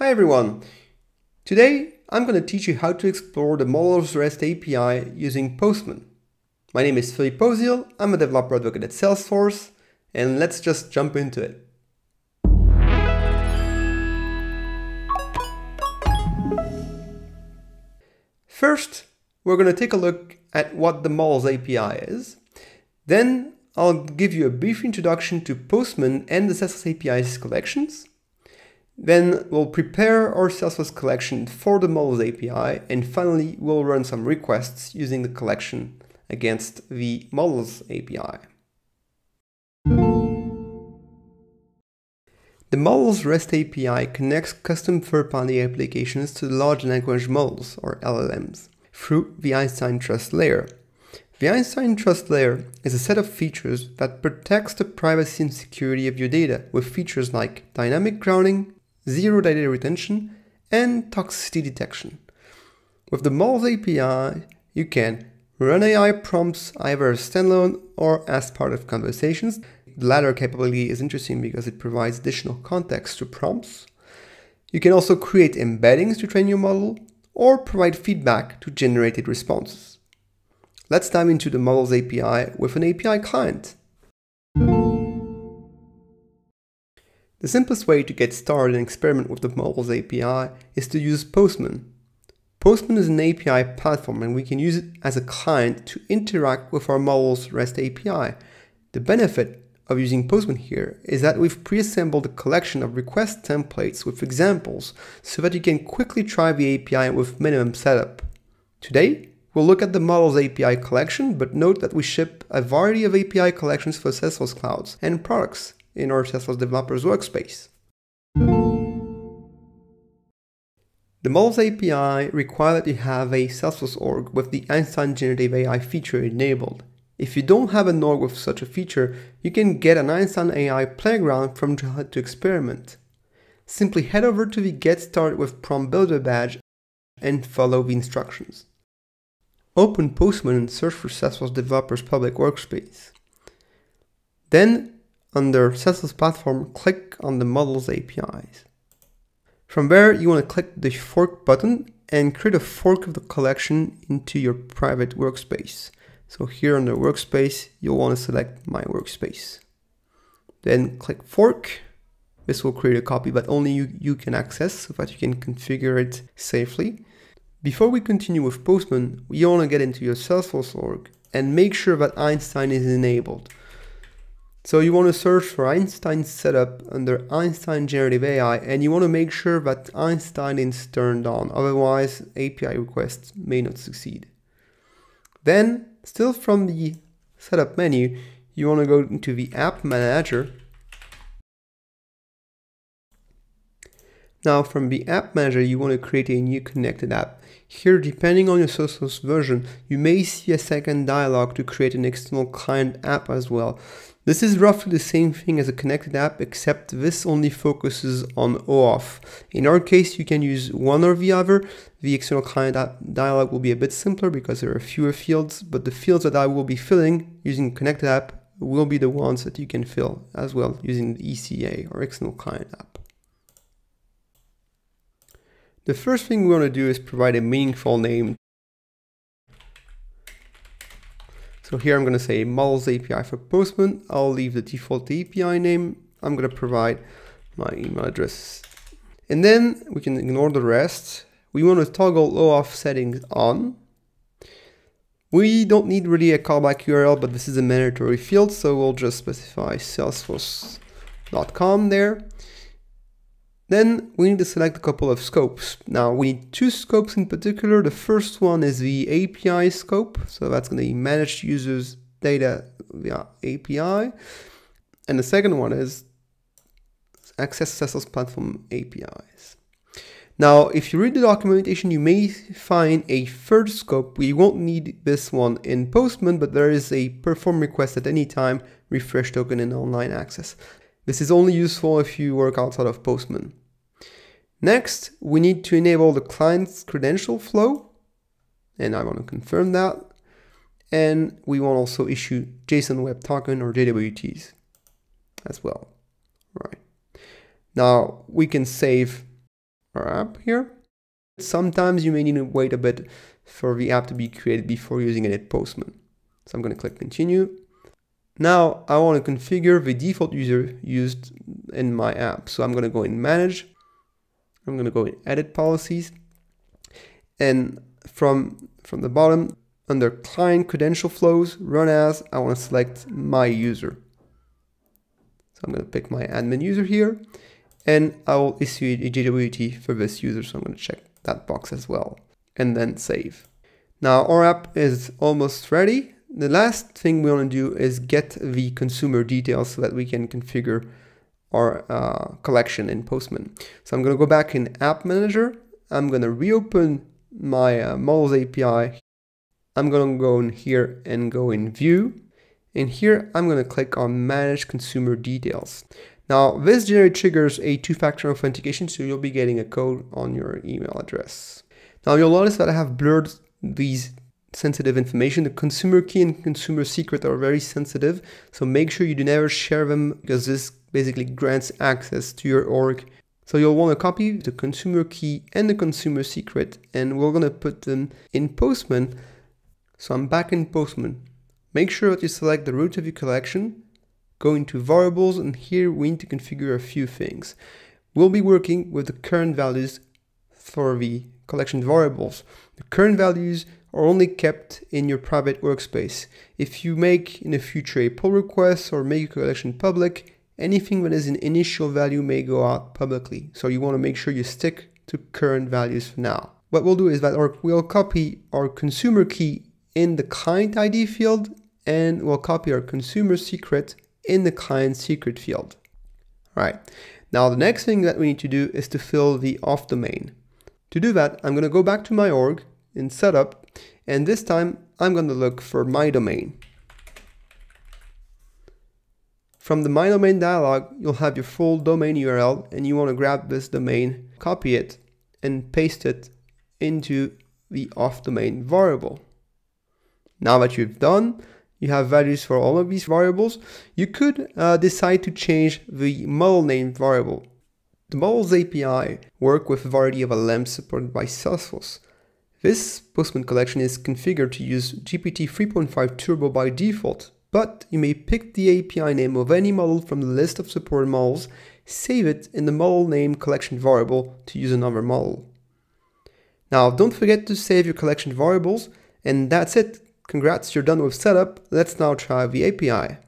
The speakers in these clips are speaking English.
Hi everyone! Today I'm going to teach you how to explore the Models REST API using Postman. My name is Philippe Ozil, I'm a developer advocate at Salesforce, and let's just jump into it. First, we're going to take a look at what the Models API is. Then I'll give you a brief introduction to Postman and the Salesforce API's collections. Then we'll prepare our Salesforce collection for the Models API, and finally we'll run some requests using the collection against the Models API. The Models REST API connects custom third-party applications to the large language models, or LLMs, through the Einstein Trust Layer. The Einstein Trust Layer is a set of features that protects the privacy and security of your data with features like dynamic grounding, zero data retention, and toxicity detection. With the Models API, you can run AI prompts either standalone or as part of conversations. The latter capability is interesting because it provides additional context to prompts. You can also create embeddings to train your model or provide feedback to generated responses. Let's dive into the Models API with an API client. The simplest way to get started and experiment with the Models API is to use Postman. Postman is an API platform and we can use it as a client to interact with our Models REST API. The benefit of using Postman here is that we've pre-assembled a collection of request templates with examples so that you can quickly try the API with minimum setup. Today, we'll look at the Models API collection, but note that we ship a variety of API collections for Salesforce clouds and products in our Salesforce Developers Workspace. The Models API require that you have a Salesforce org with the Einstein Generative AI feature enabled. If you don't have an org with such a feature, you can get an Einstein AI playground from Trailhead to experiment. Simply head over to the Get Started with Prompt Builder badge and follow the instructions. Open Postman and search for Salesforce Developers Public Workspace. Then under Salesforce Platform, click on the Models APIs. From there, you want to click the fork button and create a fork of the collection into your private workspace. So here on the workspace, you'll want to select my workspace. Then click fork. This will create a copy that only you, you can access so that you can configure it safely. Before we continue with Postman, we want to get into your Salesforce org and make sure that Einstein is enabled. So you want to search for Einstein setup under Einstein Generative AI and you want to make sure that Einstein is turned on, otherwise API requests may not succeed. Then, still from the setup menu, you want to go into the app manager. Now from the app manager, you want to create a new connected app. Here, depending on your Salesforce version, you may see a second dialog to create an external client app as well. This is roughly the same thing as a connected app, except this only focuses on OAuth. In our case, you can use one or the other. The external client app dialog will be a bit simpler because there are fewer fields, but the fields that I will be filling using connected app will be the ones that you can fill as well using the ECA or external client app. The first thing we want to do is provide a meaningful name So here I'm going to say models API for Postman. I'll leave the default API name. I'm going to provide my email address. And then we can ignore the rest. We want to toggle OAuth settings on. We don't need really a callback URL, but this is a mandatory field, so we'll just specify salesforce.com there. Then we need to select a couple of scopes. Now we need two scopes in particular. The first one is the API scope. So that's going to be managed users data via API. And the second one is access Salesforce platform APIs. Now, if you read the documentation, you may find a third scope. We won't need this one in Postman, but there is a perform request at any time, refresh token and online access. This is only useful if you work outside of Postman. Next, we need to enable the client's credential flow, and I want to confirm that. And we want also issue JSON Web Token or JWTs as well. Right. Now we can save our app here. Sometimes you may need to wait a bit for the app to be created before using it in Postman. So I'm going to click continue. Now I want to configure the default user used in my app. So I'm going to go in manage. I'm going to go in edit policies. And from, from the bottom, under client credential flows, run as, I want to select my user. So I'm going to pick my admin user here and I will issue a JWT for this user. So I'm going to check that box as well and then save. Now our app is almost ready. The last thing we want to do is get the consumer details so that we can configure our uh, collection in Postman. So I'm going to go back in App Manager. I'm going to reopen my uh, Models API. I'm going to go in here and go in View. And here I'm going to click on Manage Consumer Details. Now this generally triggers a two-factor authentication, so you'll be getting a code on your email address. Now you'll notice that I have blurred these sensitive information. The consumer key and consumer secret are very sensitive, so make sure you do never share them because this basically grants access to your org. So you'll want to copy the consumer key and the consumer secret, and we're going to put them in Postman. So I'm back in Postman. Make sure that you select the root of your collection go into variables and here we need to configure a few things. We'll be working with the current values for the collection variables. The current values are only kept in your private workspace. If you make in the future a pull request or make a collection public, anything that is an initial value may go out publicly. So you want to make sure you stick to current values for now. What we'll do is that we'll copy our consumer key in the client ID field and we'll copy our consumer secret in the client secret field. All right. Now the next thing that we need to do is to fill the auth domain. To do that, I'm going to go back to my org in setup, and this time I'm going to look for my domain. From the my domain dialog, you'll have your full domain URL and you want to grab this domain, copy it, and paste it into the auth domain variable. Now that you've done, you have values for all of these variables. You could uh, decide to change the model name variable. The Models API work with a variety of LLMs supported by Salesforce. This Postman collection is configured to use GPT 3.5 Turbo by default, but you may pick the API name of any model from the list of supported models, save it in the model name collection variable to use another model. Now don't forget to save your collection variables, and that's it. Congrats, you're done with setup. Let's now try the API.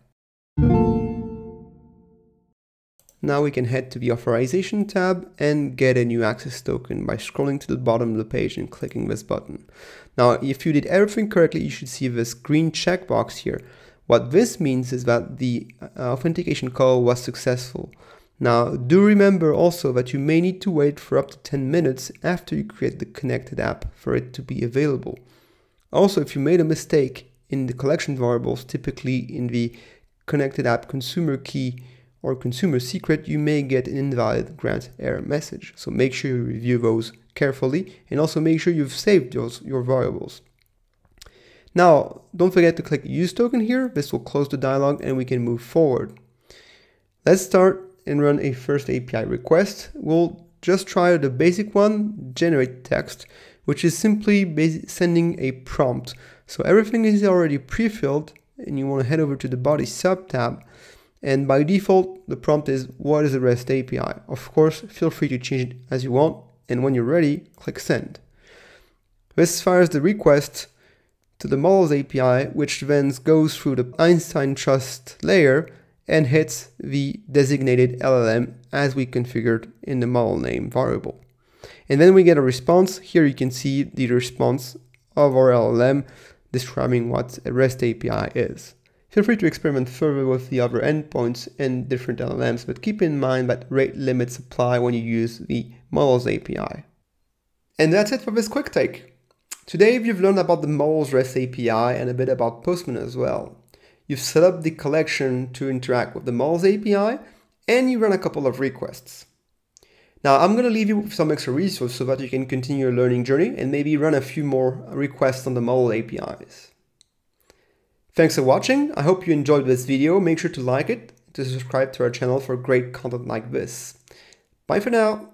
Now we can head to the authorization tab and get a new access token by scrolling to the bottom of the page and clicking this button. Now, if you did everything correctly, you should see this green checkbox here. What this means is that the uh, authentication call was successful. Now, do remember also that you may need to wait for up to 10 minutes after you create the connected app for it to be available. Also, if you made a mistake in the collection variables, typically in the connected app consumer key or consumer secret, you may get an invalid grant error message. So make sure you review those carefully and also make sure you've saved those, your variables. Now, don't forget to click use token here. This will close the dialog and we can move forward. Let's start and run a first API request. We'll just try the basic one, generate text which is simply sending a prompt. So everything is already pre-filled and you want to head over to the body sub tab and by default the prompt is what is a REST API. Of course feel free to change it as you want and when you're ready click send. This fires the request to the models API which then goes through the Einstein trust layer and hits the designated LLM as we configured in the model name variable. And then we get a response. Here you can see the response of our LLM describing what a REST API is. Feel free to experiment further with the other endpoints and different LLMs, but keep in mind that rate limits apply when you use the Models API. And that's it for this quick take. Today you've learned about the Models REST API and a bit about Postman as well. You've set up the collection to interact with the Models API, and you run a couple of requests. Now I'm going to leave you with some extra resources so that you can continue your learning journey and maybe run a few more requests on the model APIs. Thanks for watching. I hope you enjoyed this video. Make sure to like it, to subscribe to our channel for great content like this. Bye for now.